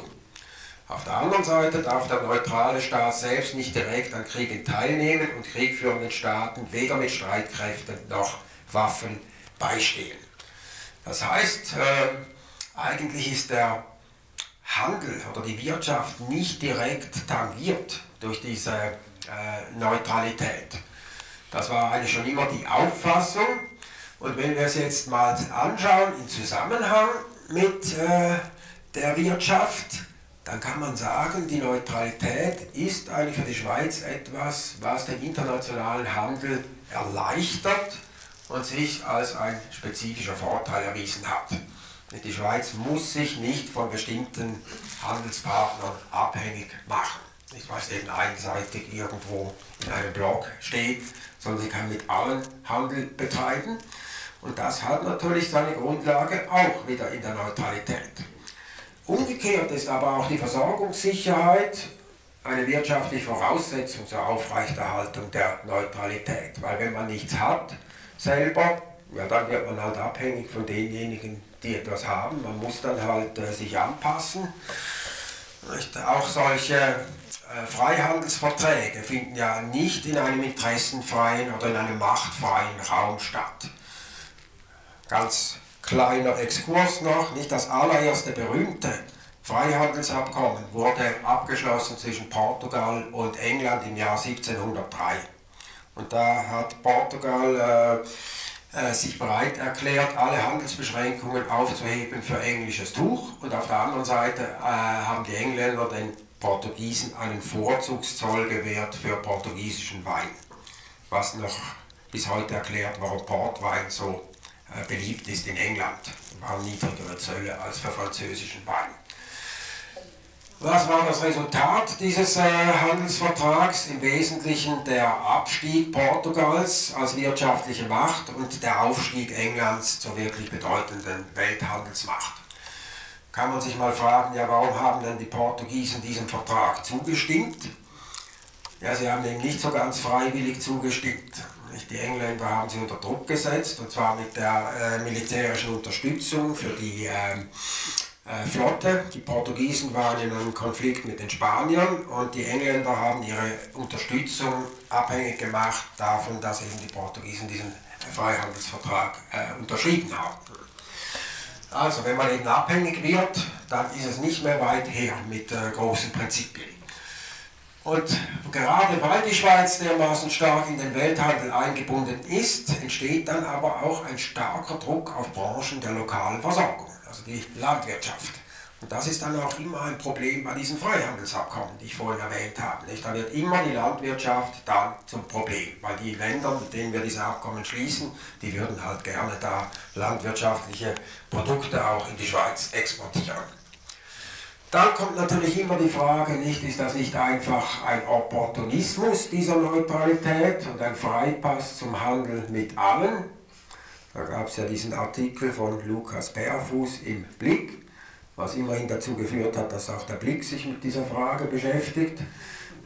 Auf der anderen Seite darf der neutrale Staat selbst nicht direkt an Kriegen teilnehmen und kriegführenden Staaten weder mit Streitkräften noch Waffen beistehen. Das heißt, äh, eigentlich ist der Handel oder die Wirtschaft nicht direkt tangiert durch diese äh, Neutralität. Das war eigentlich schon immer die Auffassung. Und wenn wir es jetzt mal anschauen im Zusammenhang mit äh, der Wirtschaft, dann kann man sagen, die Neutralität ist eigentlich für die Schweiz etwas, was den internationalen Handel erleichtert und sich als ein spezifischer Vorteil erwiesen hat. Die Schweiz muss sich nicht von bestimmten Handelspartnern abhängig machen. nicht weil es eben einseitig irgendwo in einem Blog steht, sondern sie kann mit allen Handel betreiben. Und das hat natürlich seine Grundlage auch wieder in der Neutralität. Umgekehrt ist aber auch die Versorgungssicherheit eine wirtschaftliche Voraussetzung zur Aufrechterhaltung der Neutralität. Weil wenn man nichts hat selber, ja, dann wird man halt abhängig von denjenigen, die etwas haben. Man muss dann halt äh, sich anpassen. Auch solche äh, Freihandelsverträge finden ja nicht in einem interessenfreien oder in einem machtfreien Raum statt. Ganz kleiner Exkurs noch, nicht das allererste berühmte Freihandelsabkommen wurde abgeschlossen zwischen Portugal und England im Jahr 1703. Und da hat Portugal äh, äh, sich bereit erklärt, alle Handelsbeschränkungen aufzuheben für englisches Tuch. Und auf der anderen Seite äh, haben die Engländer den Portugiesen einen Vorzugszoll gewährt für portugiesischen Wein. Was noch bis heute erklärt, warum Portwein so äh, beliebt ist in England. Es waren niedrigere Zölle als für französischen Wein. Was war das Resultat dieses äh, Handelsvertrags? Im Wesentlichen der Abstieg Portugals als wirtschaftliche Macht und der Aufstieg Englands zur wirklich bedeutenden Welthandelsmacht. Kann man sich mal fragen, ja, warum haben denn die Portugiesen diesem Vertrag zugestimmt? Ja, sie haben ihm nicht so ganz freiwillig zugestimmt. Die Engländer haben sie unter Druck gesetzt, und zwar mit der äh, militärischen Unterstützung für die äh, Flotte. Die Portugiesen waren in einem Konflikt mit den Spaniern und die Engländer haben ihre Unterstützung abhängig gemacht davon, dass eben die Portugiesen diesen Freihandelsvertrag äh, unterschrieben haben. Also wenn man eben abhängig wird, dann ist es nicht mehr weit her mit äh, großen Prinzipien. Und gerade weil die Schweiz dermaßen stark in den Welthandel eingebunden ist, entsteht dann aber auch ein starker Druck auf Branchen der lokalen Versorgung die Landwirtschaft. Und das ist dann auch immer ein Problem bei diesen Freihandelsabkommen, die ich vorhin erwähnt habe. Nicht? Da wird immer die Landwirtschaft dann zum Problem, weil die Länder, mit denen wir diese Abkommen schließen, die würden halt gerne da landwirtschaftliche Produkte auch in die Schweiz exportieren. Dann kommt natürlich immer die Frage, nicht, ist das nicht einfach ein Opportunismus dieser Neutralität und ein Freipass zum Handel mit allen? Da gab es ja diesen Artikel von Lukas Bärfuß im Blick, was immerhin dazu geführt hat, dass auch der Blick sich mit dieser Frage beschäftigt.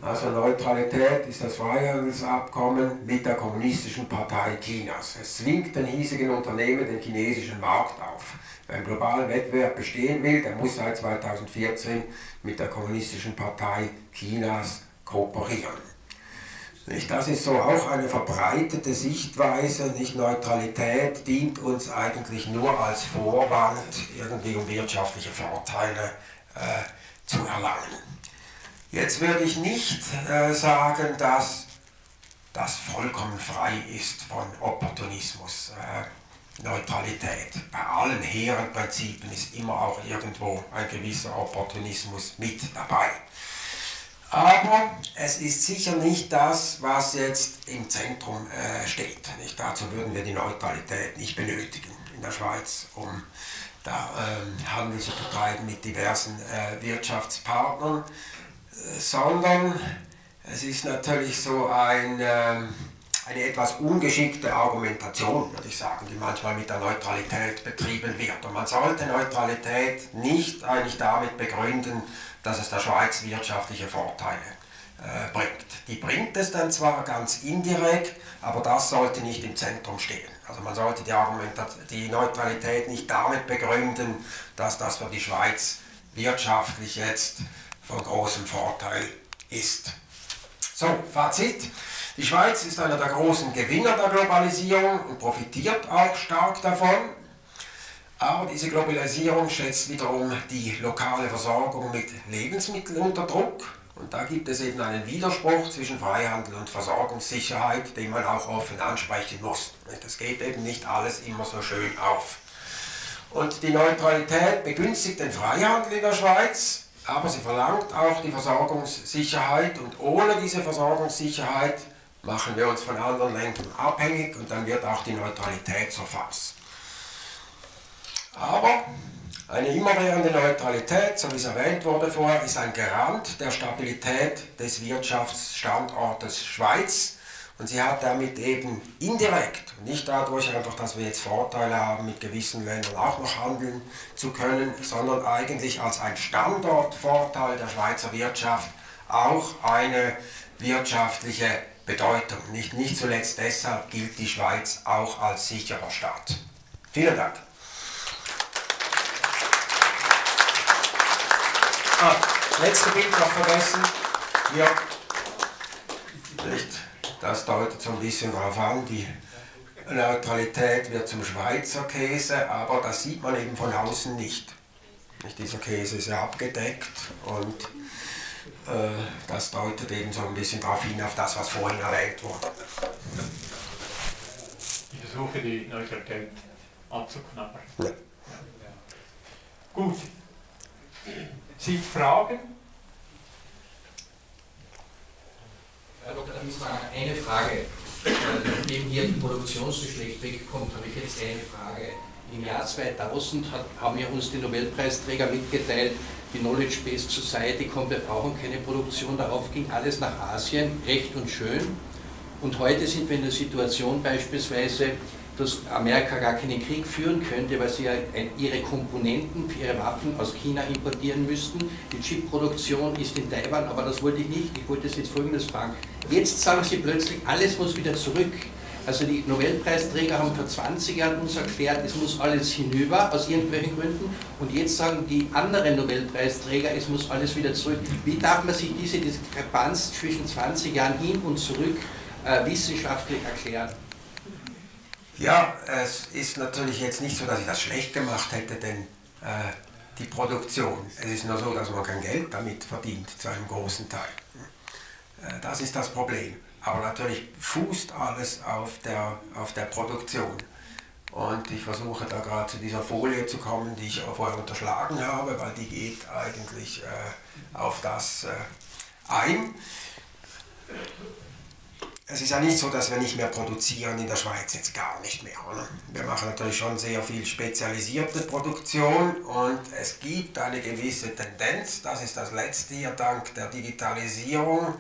Also Neutralität ist das Freihandelsabkommen mit der Kommunistischen Partei Chinas. Es zwingt den hiesigen Unternehmen den chinesischen Markt auf. Wer im globalen Wettbewerb bestehen will, der muss seit 2014 mit der Kommunistischen Partei Chinas kooperieren. Nicht? Das ist so auch eine verbreitete Sichtweise. Nicht Neutralität dient uns eigentlich nur als Vorwand, irgendwie um wirtschaftliche Vorteile äh, zu erlangen. Jetzt würde ich nicht äh, sagen, dass das vollkommen frei ist von Opportunismus. Äh, Neutralität. Bei allen hehren Prinzipien ist immer auch irgendwo ein gewisser Opportunismus mit dabei. Aber es ist sicher nicht das, was jetzt im Zentrum äh, steht. Nicht? Dazu würden wir die Neutralität nicht benötigen in der Schweiz, um da ähm, Handel zu betreiben mit diversen äh, Wirtschaftspartnern, äh, sondern es ist natürlich so ein, ähm, eine etwas ungeschickte Argumentation, würde ich sagen, die manchmal mit der Neutralität betrieben wird. Und man sollte Neutralität nicht eigentlich damit begründen, dass es der Schweiz wirtschaftliche Vorteile äh, bringt. Die bringt es dann zwar ganz indirekt, aber das sollte nicht im Zentrum stehen. Also man sollte die, die Neutralität nicht damit begründen, dass das für die Schweiz wirtschaftlich jetzt von großem Vorteil ist. So, Fazit. Die Schweiz ist einer der großen Gewinner der Globalisierung und profitiert auch stark davon. Aber diese Globalisierung setzt wiederum die lokale Versorgung mit Lebensmitteln unter Druck. Und da gibt es eben einen Widerspruch zwischen Freihandel und Versorgungssicherheit, den man auch offen ansprechen muss. Das geht eben nicht alles immer so schön auf. Und die Neutralität begünstigt den Freihandel in der Schweiz, aber sie verlangt auch die Versorgungssicherheit. Und ohne diese Versorgungssicherheit machen wir uns von anderen Ländern abhängig und dann wird auch die Neutralität zur Farce. Aber Eine immerwährende Neutralität, so wie es erwähnt wurde vorher, ist ein Garant der Stabilität des Wirtschaftsstandortes Schweiz und sie hat damit eben indirekt, nicht dadurch einfach, dass wir jetzt Vorteile haben, mit gewissen Ländern auch noch handeln zu können, sondern eigentlich als ein Standortvorteil der Schweizer Wirtschaft auch eine wirtschaftliche Bedeutung. Nicht, nicht zuletzt deshalb gilt die Schweiz auch als sicherer Staat. Vielen Dank. Ah, letzte Bild noch vergessen. Hier. Nicht. Das deutet so ein bisschen darauf an, die Neutralität wird zum Schweizer Käse, aber das sieht man eben von außen nicht. nicht dieser Käse ist ja abgedeckt und äh, das deutet eben so ein bisschen darauf hin, auf das, was vorhin erwähnt wurde. Ich versuche die Neutralität anzuknabbern. Ja. Gut. Sie fragen? Herr Dr. Eine Frage. Nachdem hier die Produktion so schlecht wegkommt, habe ich jetzt eine Frage. Im Jahr 2000 hat, haben ja uns die Nobelpreisträger mitgeteilt, die Knowledge Based Society kommt, wir brauchen keine Produktion, darauf ging alles nach Asien, recht und schön. Und heute sind wir in der Situation beispielsweise, dass Amerika gar keinen Krieg führen könnte, weil sie ja ihre Komponenten für ihre Waffen aus China importieren müssten. Die Chipproduktion ist in Taiwan, aber das wollte ich nicht. Ich wollte jetzt folgendes fragen. Jetzt sagen sie plötzlich, alles muss wieder zurück. Also die Nobelpreisträger haben vor 20 Jahren uns erklärt, es muss alles hinüber, aus irgendwelchen Gründen. Und jetzt sagen die anderen Nobelpreisträger, es muss alles wieder zurück. Wie darf man sich diese Diskrepanz zwischen 20 Jahren hin und zurück äh, wissenschaftlich erklären? Ja, es ist natürlich jetzt nicht so, dass ich das schlecht gemacht hätte, denn äh, die Produktion, es ist nur so, dass man kein Geld damit verdient, zu einem großen Teil. Äh, das ist das Problem. Aber natürlich fußt alles auf der, auf der Produktion. Und ich versuche da gerade zu dieser Folie zu kommen, die ich vorher unterschlagen habe, weil die geht eigentlich äh, auf das äh, ein. Es ist ja nicht so, dass wir nicht mehr produzieren in der Schweiz, jetzt gar nicht mehr. Oder? Wir machen natürlich schon sehr viel spezialisierte Produktion und es gibt eine gewisse Tendenz, das ist das letzte hier dank der Digitalisierung,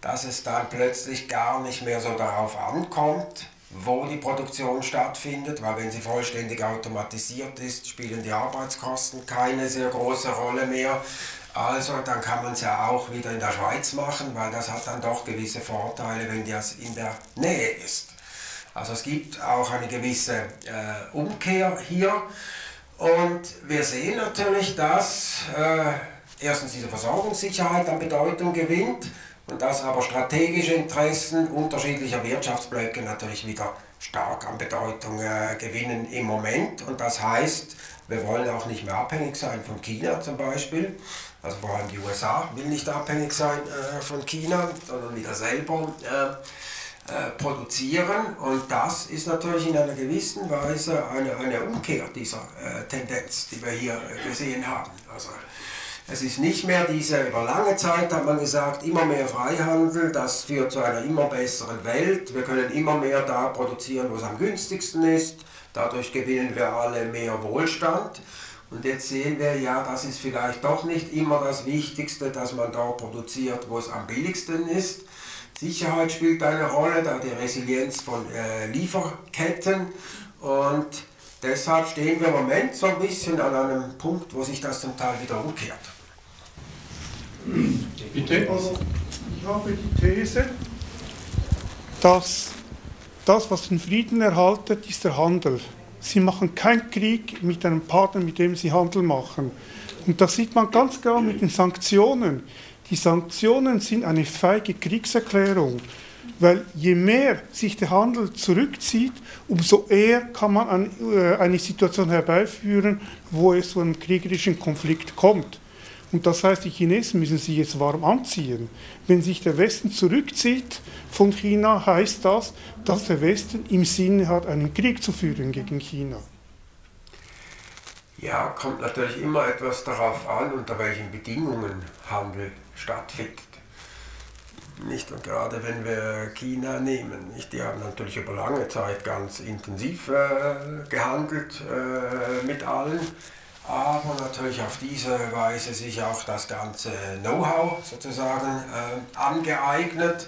dass es dann plötzlich gar nicht mehr so darauf ankommt, wo die Produktion stattfindet, weil wenn sie vollständig automatisiert ist, spielen die Arbeitskosten keine sehr große Rolle mehr. Also dann kann man es ja auch wieder in der Schweiz machen, weil das hat dann doch gewisse Vorteile, wenn das in der Nähe ist. Also es gibt auch eine gewisse äh, Umkehr hier und wir sehen natürlich, dass äh, erstens diese Versorgungssicherheit an Bedeutung gewinnt und dass aber strategische Interessen unterschiedlicher Wirtschaftsblöcke natürlich wieder stark an Bedeutung äh, gewinnen im Moment. Und das heißt, wir wollen auch nicht mehr abhängig sein von China zum Beispiel. Also vor allem die USA will nicht abhängig sein äh, von China, sondern wieder selber äh, äh, produzieren. Und das ist natürlich in einer gewissen Weise eine, eine Umkehr dieser äh, Tendenz, die wir hier äh, gesehen haben. Also es ist nicht mehr diese, über lange Zeit hat man gesagt, immer mehr Freihandel, das führt zu einer immer besseren Welt. Wir können immer mehr da produzieren, wo es am günstigsten ist. Dadurch gewinnen wir alle mehr Wohlstand. Und jetzt sehen wir, ja, das ist vielleicht doch nicht immer das Wichtigste, dass man da produziert, wo es am billigsten ist. Sicherheit spielt eine Rolle, da die Resilienz von äh, Lieferketten. Und deshalb stehen wir im Moment so ein bisschen an einem Punkt, wo sich das zum Teil wieder umkehrt. Bitte? Also, ich habe die These, dass das, was den Frieden erhaltet, ist der Handel. Sie machen keinen Krieg mit einem Partner, mit dem sie Handel machen. Und das sieht man ganz klar mit den Sanktionen. Die Sanktionen sind eine feige Kriegserklärung, weil je mehr sich der Handel zurückzieht, umso eher kann man äh, eine Situation herbeiführen, wo es zu einem kriegerischen Konflikt kommt. Und das heißt, die Chinesen müssen sich jetzt warm anziehen. Wenn sich der Westen zurückzieht von China, heißt das, dass der Westen im Sinne hat, einen Krieg zu führen gegen China. Ja, kommt natürlich immer etwas darauf an, unter welchen Bedingungen Handel stattfindet. Nicht und gerade wenn wir China nehmen, nicht, die haben natürlich über lange Zeit ganz intensiv äh, gehandelt äh, mit allen. Aber natürlich auf diese Weise sich auch das ganze Know-how sozusagen äh, angeeignet.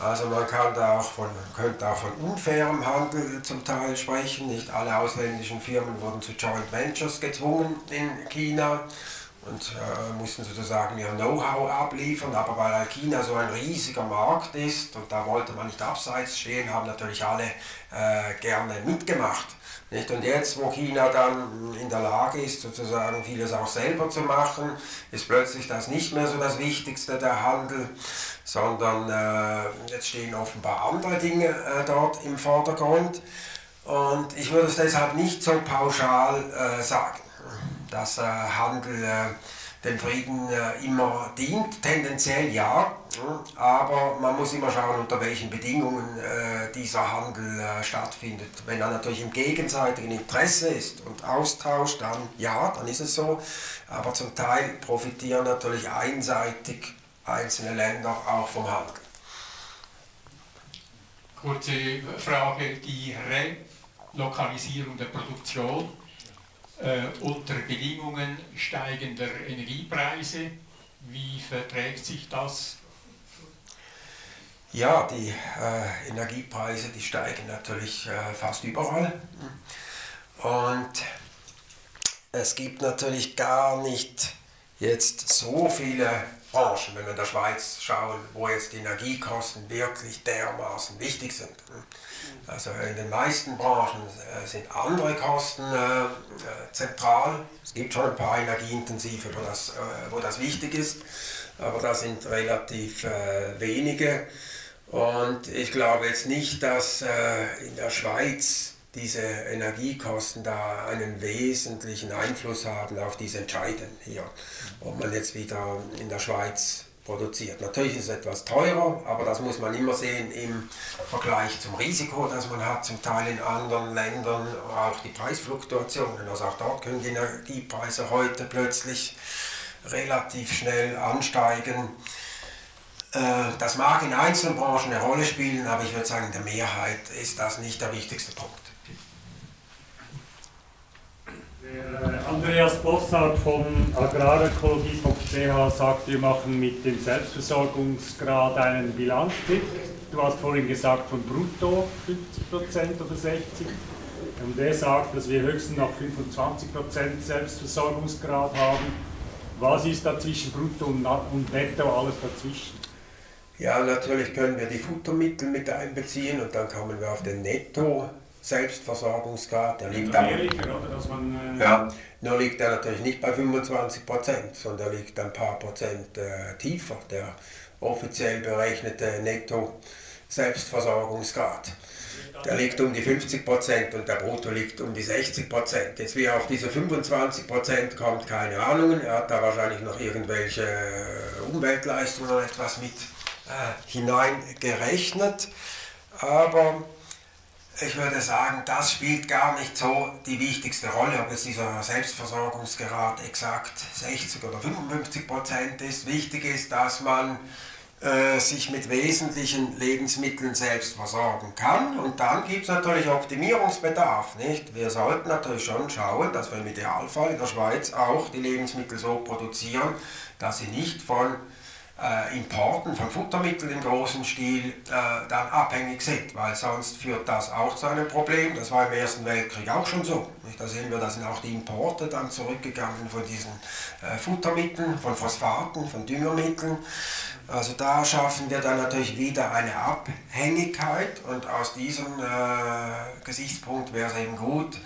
Also man kann da auch von, könnte auch von unfairem Handel zum Teil sprechen. Nicht alle ausländischen Firmen wurden zu Joint Ventures gezwungen in China und äh, mussten sozusagen ihr Know-how abliefern. Aber weil China so ein riesiger Markt ist und da wollte man nicht abseits stehen, haben natürlich alle äh, gerne mitgemacht. Nicht? Und jetzt, wo China dann in der Lage ist, sozusagen vieles auch selber zu machen, ist plötzlich das nicht mehr so das Wichtigste, der Handel, sondern äh, jetzt stehen offenbar andere Dinge äh, dort im Vordergrund. Und ich würde es deshalb nicht so pauschal äh, sagen, dass äh, Handel äh, dem Frieden äh, immer dient, tendenziell ja, aber man muss immer schauen, unter welchen Bedingungen äh, dieser Handel äh, stattfindet. Wenn er natürlich im gegenseitigen Interesse ist und Austausch, dann ja, dann ist es so, aber zum Teil profitieren natürlich einseitig einzelne Länder auch vom Handel. Kurze Frage, die Relokalisierung der Produktion unter Bedingungen steigender Energiepreise. Wie verträgt sich das? Ja, die äh, Energiepreise, die steigen natürlich äh, fast überall. Und es gibt natürlich gar nicht jetzt so viele Branchen, wenn wir in der Schweiz schauen, wo jetzt die Energiekosten wirklich dermaßen wichtig sind. Also in den meisten Branchen äh, sind andere Kosten äh, äh, zentral. Es gibt schon ein paar energieintensive, wo das, wo das wichtig ist, aber das sind relativ wenige. Und ich glaube jetzt nicht, dass in der Schweiz diese Energiekosten da einen wesentlichen Einfluss haben auf diese Entscheidung hier, ob man jetzt wieder in der Schweiz produziert. Natürlich ist es etwas teurer, aber das muss man immer sehen im Vergleich zum Risiko, das man hat, zum Teil in anderen Ländern, auch die Preisfluktuationen. Also auch dort können die Energiepreise heute plötzlich relativ schnell ansteigen. Äh, das mag in einzelnen Branchen eine Rolle spielen, aber ich würde sagen, in der Mehrheit ist das nicht der wichtigste Punkt. Äh, Andreas Bossart von agrarökologie.ch sagt, wir machen mit dem Selbstversorgungsgrad einen Bilanztipp. Du hast vorhin gesagt von brutto 50% oder 60%. Und er sagt, dass wir höchstens noch 25% Selbstversorgungsgrad haben. Was ist da zwischen brutto und netto alles dazwischen? Ja, natürlich können wir die Futtermittel mit einbeziehen und dann kommen wir auf den Netto Selbstversorgungsgrad, der liegt aber, äh, ja, nur liegt er natürlich nicht bei 25 Prozent, sondern liegt ein paar Prozent äh, tiefer, der offiziell berechnete Netto Selbstversorgungsgrad. Der liegt um die 50 Prozent und der Brutto liegt um die 60 Prozent. Jetzt wie er auf diese 25 Prozent kommt, keine Ahnung. Er hat da wahrscheinlich noch irgendwelche äh, Umweltleistungen oder etwas mit äh, hineingerechnet. Aber ich würde sagen, das spielt gar nicht so die wichtigste Rolle, ob es dieser Selbstversorgungsgrad exakt 60 oder 55 Prozent ist. Wichtig ist, dass man äh, sich mit wesentlichen Lebensmitteln selbst versorgen kann. Und dann gibt es natürlich Optimierungsbedarf. Nicht? Wir sollten natürlich schon schauen, dass wir im Idealfall in der Schweiz auch die Lebensmittel so produzieren, dass sie nicht von äh, Importen von Futtermitteln im großen Stil äh, dann abhängig sind, weil sonst führt das auch zu einem Problem. Das war im Ersten Weltkrieg auch schon so. Nicht? Da sehen wir, da sind auch die Importe dann zurückgegangen von diesen äh, Futtermitteln, von Phosphaten, von Düngermitteln. Also da schaffen wir dann natürlich wieder eine Abhängigkeit und aus diesem äh, Gesichtspunkt wäre es eben gut,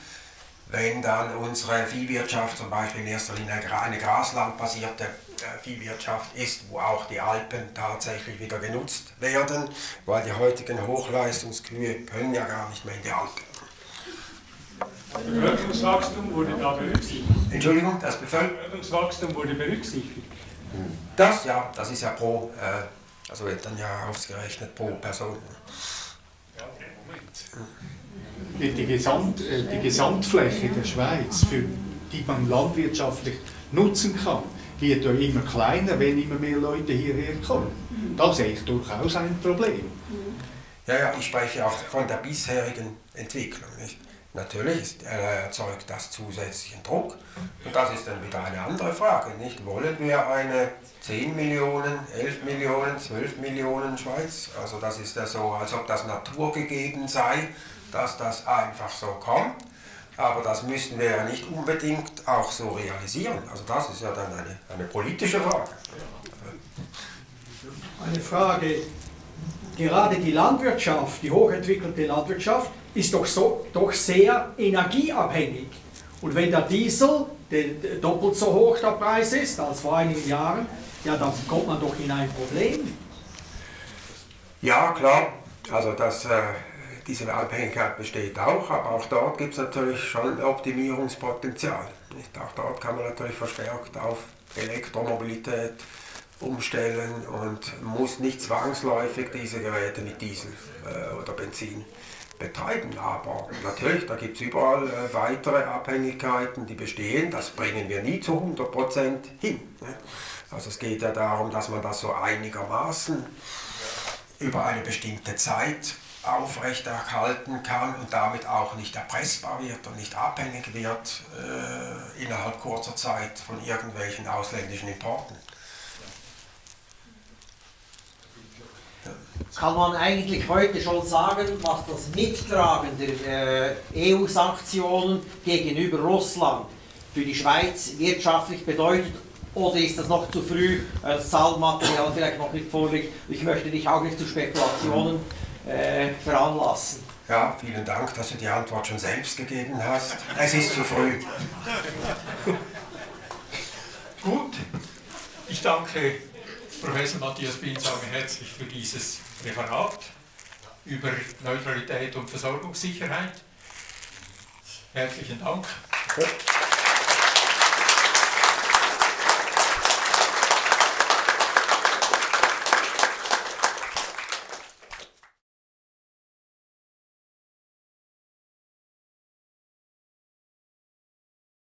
wenn dann unsere Viehwirtschaft zum Beispiel in erster Linie eine graslandbasierte Viehwirtschaft ist, wo auch die Alpen tatsächlich wieder genutzt werden, weil die heutigen Hochleistungskühe können ja gar nicht mehr in die Alpen. Das Bevölkerungswachstum wurde da berücksichtigt. Entschuldigung, das Bevölkerungswachstum wurde berücksichtigt. Das ja, das ist ja pro, äh, also wird dann ja ausgerechnet pro Person. Die, die, Gesamt, äh, die Gesamtfläche der Schweiz, für die man landwirtschaftlich nutzen kann, wird ja immer kleiner, wenn immer mehr Leute hierher kommen. Das sehe ich durchaus ein Problem. Ja, ja, ich spreche auch von der bisherigen Entwicklung. Nicht? Natürlich ist, äh, erzeugt das zusätzlichen Druck. Und das ist dann wieder eine andere Frage. Nicht? Wollen wir eine 10 Millionen, 11 Millionen, 12 Millionen Schweiz? Also das ist ja so, als ob das naturgegeben sei, dass das einfach so kommt. Aber das müssen wir ja nicht unbedingt auch so realisieren. Also das ist ja dann eine, eine politische Frage. Eine Frage. Gerade die Landwirtschaft, die hochentwickelte Landwirtschaft, ist doch, so, doch sehr energieabhängig. Und wenn der Diesel doppelt so hoch der Preis ist als vor einigen Jahren, ja, dann kommt man doch in ein Problem. Ja, klar. Also das, äh, diese Abhängigkeit besteht auch, aber auch dort gibt es natürlich schon Optimierungspotenzial. Nicht? Auch dort kann man natürlich verstärkt auf Elektromobilität umstellen und muss nicht zwangsläufig diese Geräte mit Diesel äh, oder Benzin betreiben. Aber natürlich, da gibt es überall äh, weitere Abhängigkeiten, die bestehen. Das bringen wir nie zu 100% hin. Ne? Also es geht ja darum, dass man das so einigermaßen über eine bestimmte Zeit aufrechterhalten kann und damit auch nicht erpressbar wird und nicht abhängig wird äh, innerhalb kurzer Zeit von irgendwelchen ausländischen Importen. kann man eigentlich heute schon sagen, was das Mittragen der äh, EU-Sanktionen gegenüber Russland für die Schweiz wirtschaftlich bedeutet? Oder ist das noch zu früh, äh, Zahlmaterial vielleicht noch nicht vorliegt? Ich möchte dich auch nicht zu Spekulationen äh, veranlassen. Ja, vielen Dank, dass du die Antwort schon selbst gegeben hast. Es ist zu früh. Gut, ich danke Professor Matthias Binsauge herzlich für dieses Referat über Neutralität und Versorgungssicherheit. Herzlichen Dank. Okay.